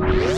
Thank you.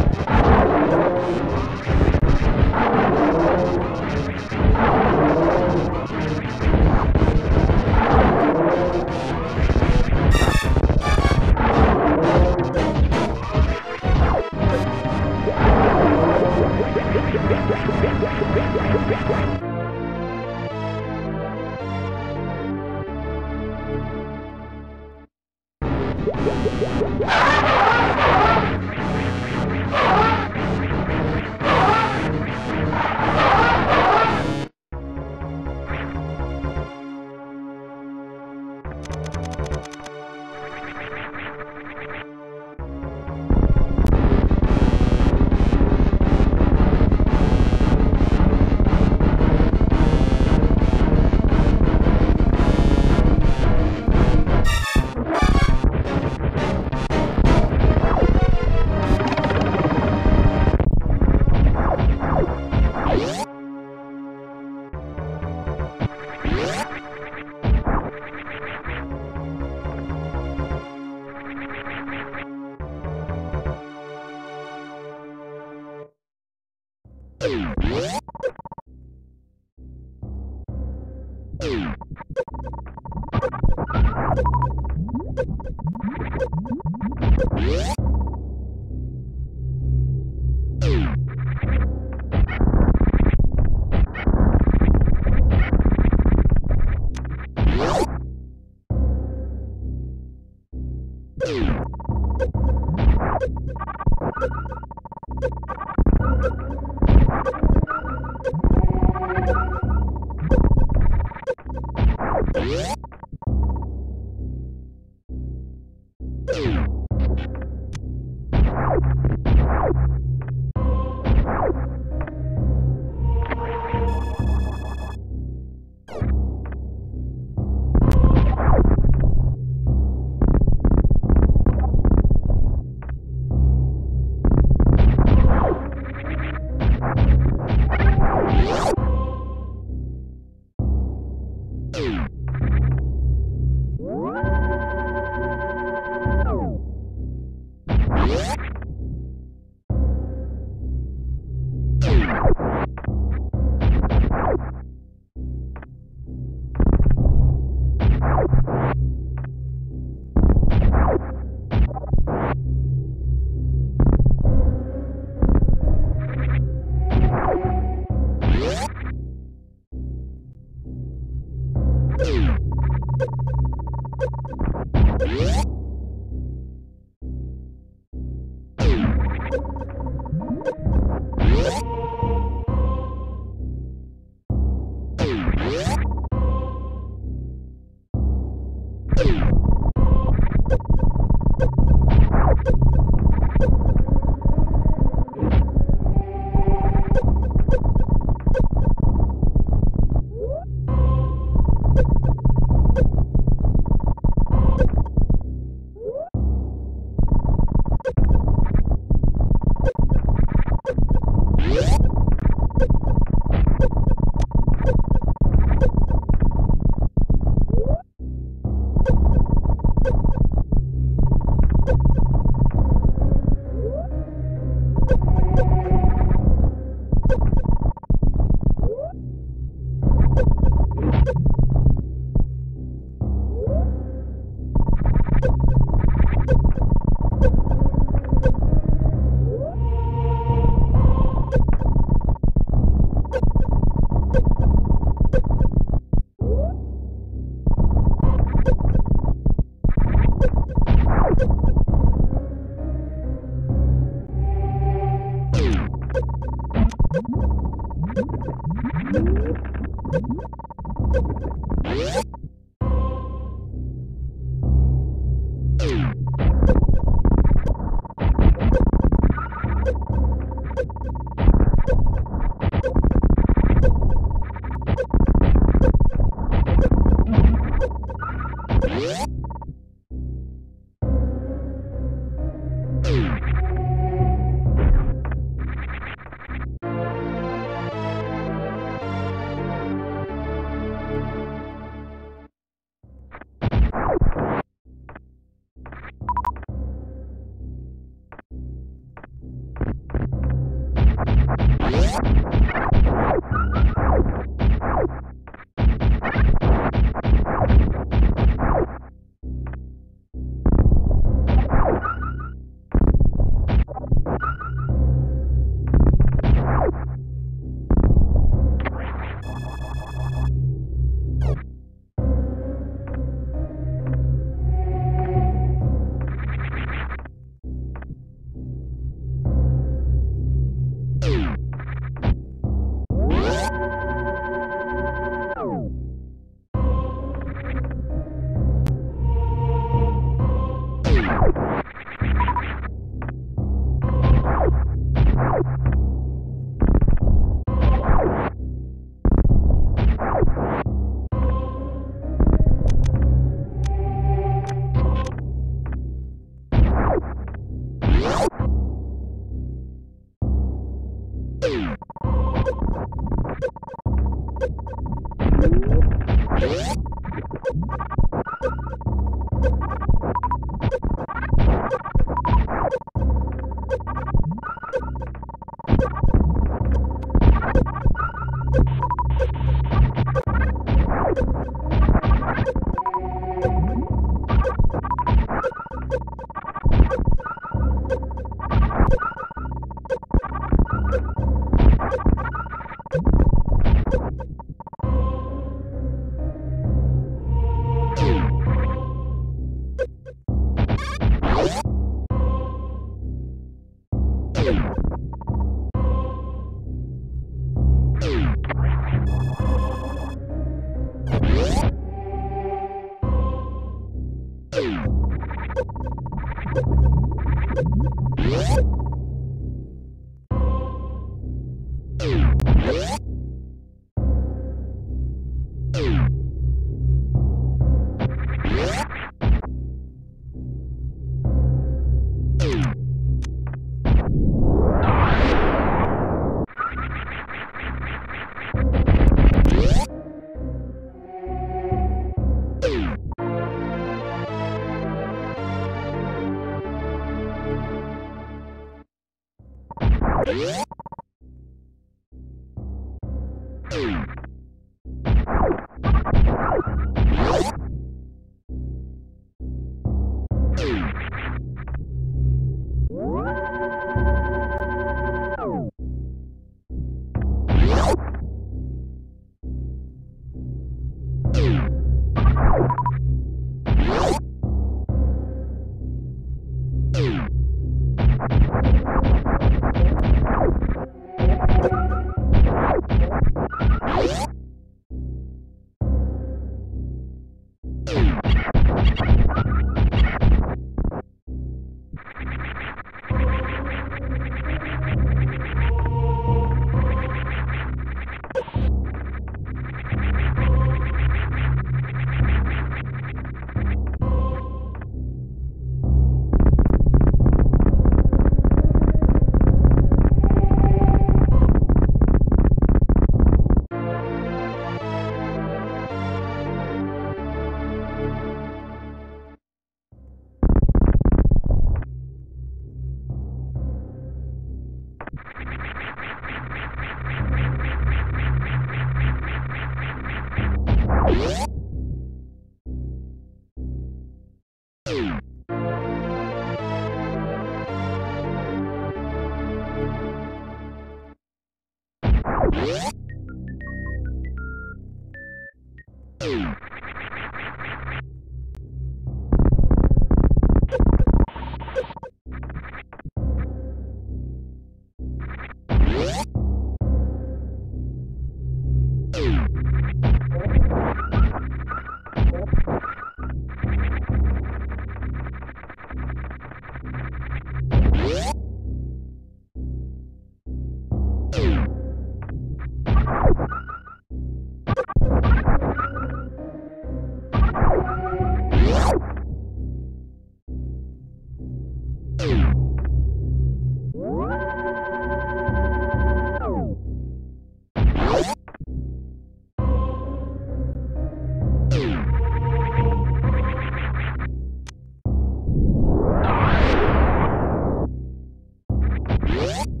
you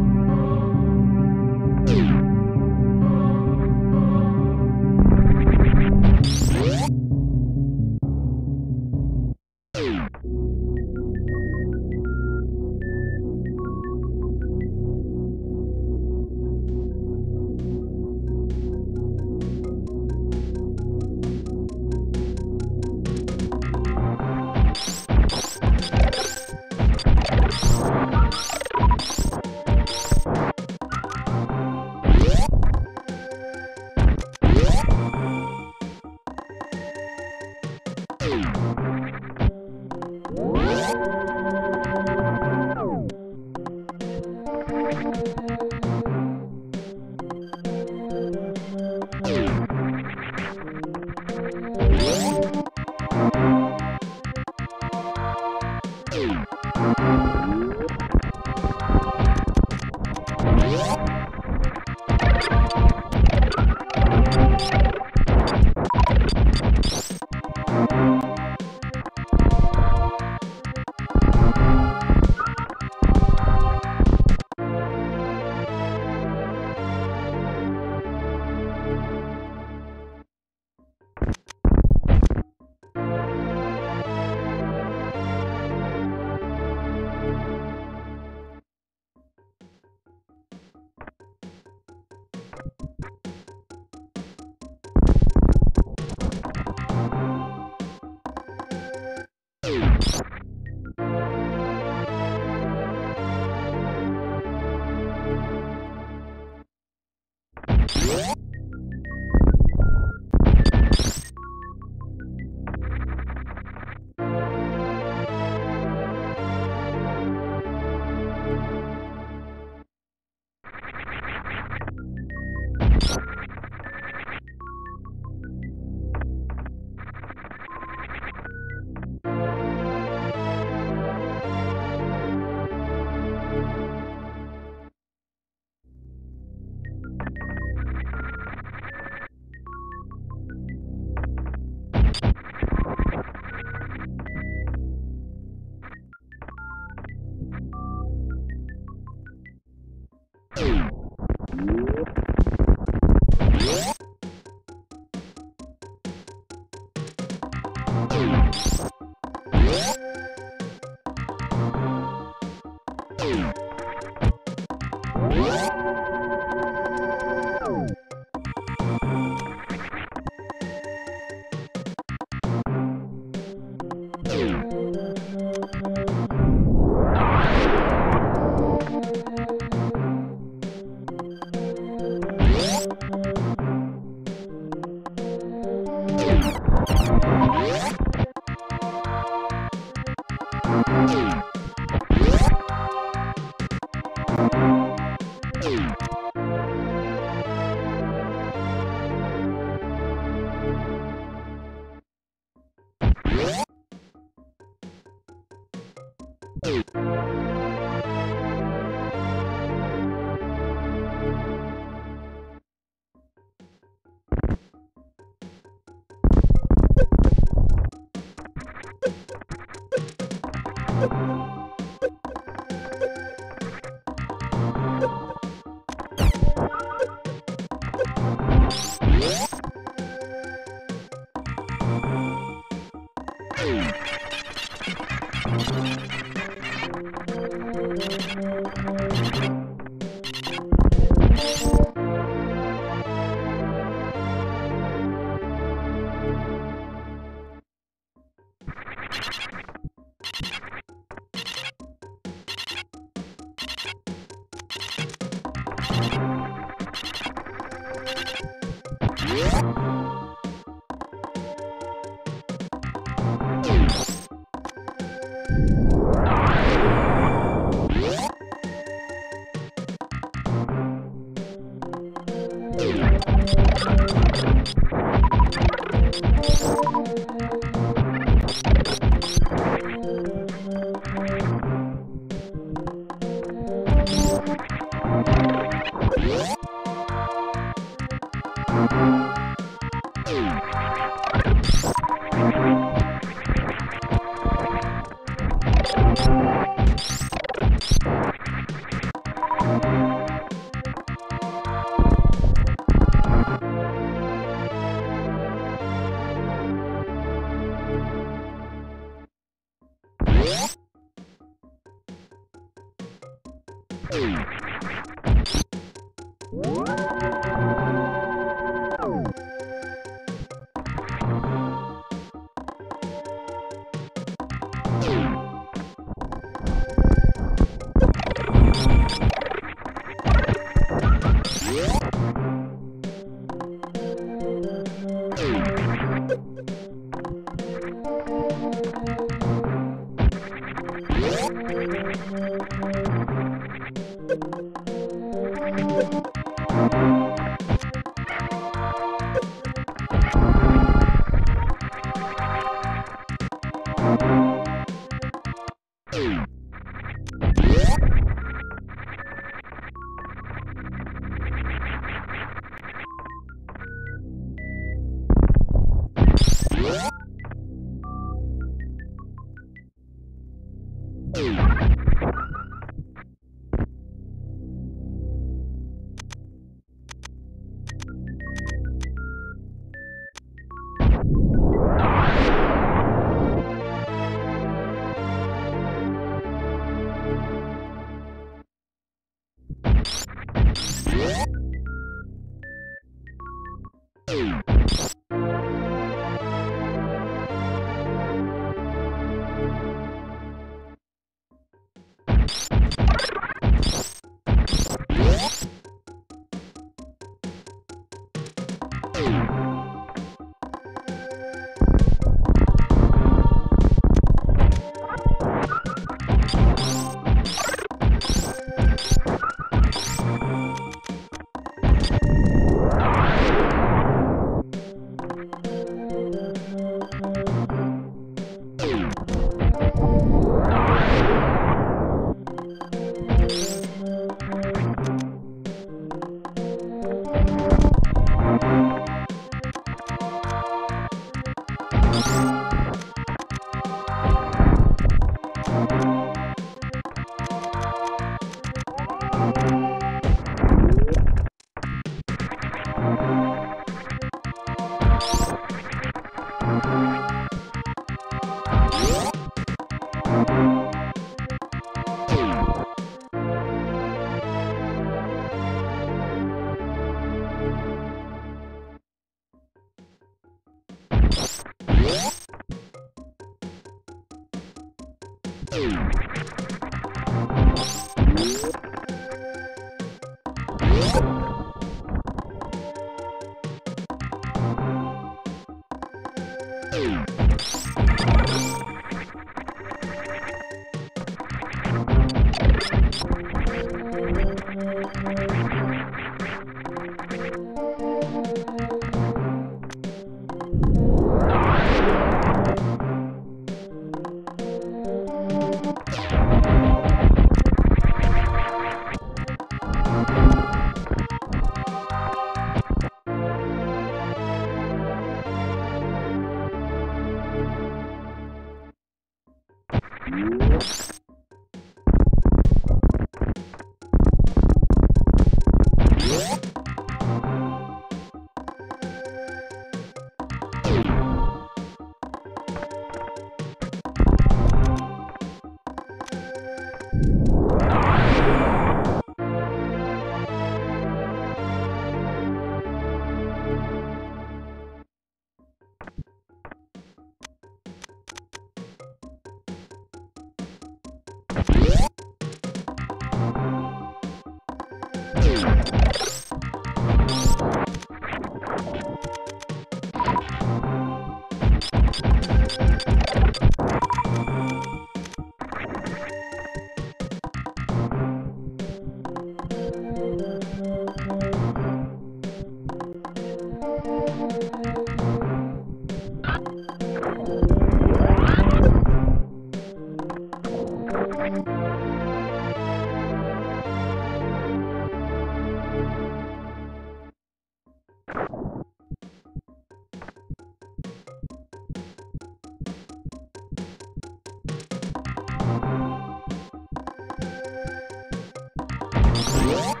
Yeah.